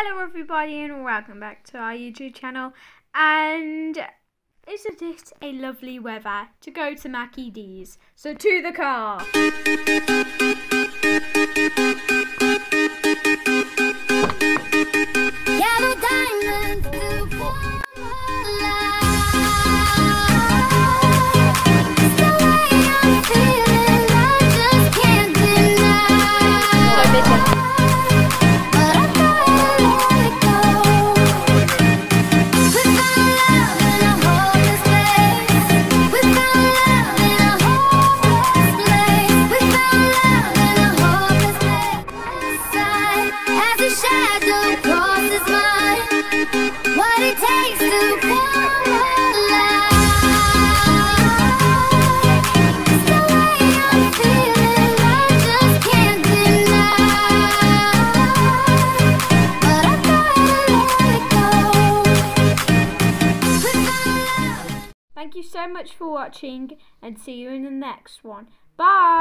Hello everybody and welcome back to our YouTube channel and isn't it a lovely weather to go to Mackie D's? So to the car! Thank you so much for watching and see you in the next one. Bye!